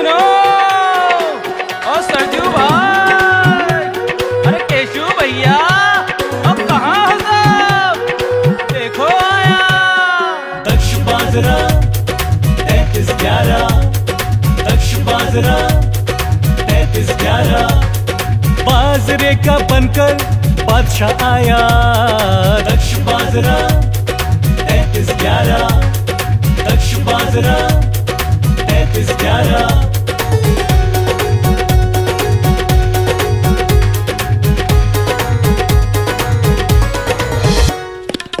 सुनो। ओ सरजू भाई, अरे केशु भैया, अब कहाँ सब? देखो आया। दक्ष बाजरा तैतीस ग्यारह। दक्ष बाजरा तैतीस ग्यारह। बाजरे का बनकर बादशाह आया। दक्ष बाजरा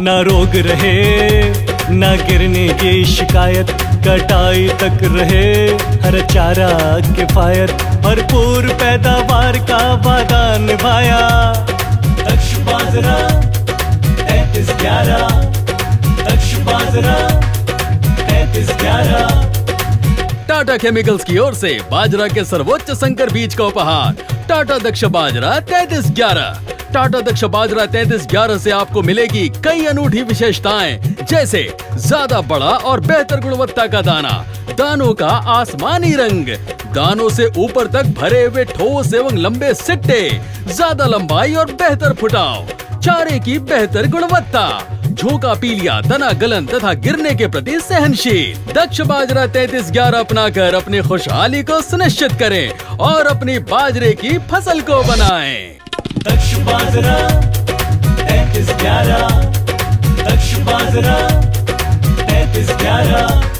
न रोग रहे, न गिरने की शिकायत, कटाई तक रहे। हर चारा किफायत भरपूर पैदावार का वादा निभाया। दक्ष बाजरा ग्यारह। दक्ष बाजरा ग्यारह। टाटा केमिकल्स की ओर से बाजरा के सर्वोच्च संकर बीज का उपहार। टाटा दक्ष बाजरा, तैतीस ग्यारह। टाटा दक्ष बाजरा तैतीस ग्यारह से आपको मिलेगी कई अनूठी विशेषताएँ, जैसे ज़्यादा बड़ा और बेहतर गुणवत्ता का दाना, दानों का आसमानी रंग, दानों से ऊपर तक भरे हुए ठोस एवं लंबे सिट्टे, ज़्यादा लंबाई और बेहतर फुटाव, चारे की बेहतर गुणवत्ता, झोंका पीलिया तना गलन तथा गिरने के प्रति सहनशील दक्ष बाजरा तैतीस ग्यारह अपना कर अपनी खुशहाली को सुनिश्चित करें और अपनी बाजरे की फ़सल को बनाएँ। दक्ष बाजरा तैतीस ग्यारह। दक्ष बाजरा तैतीस ग्यारह।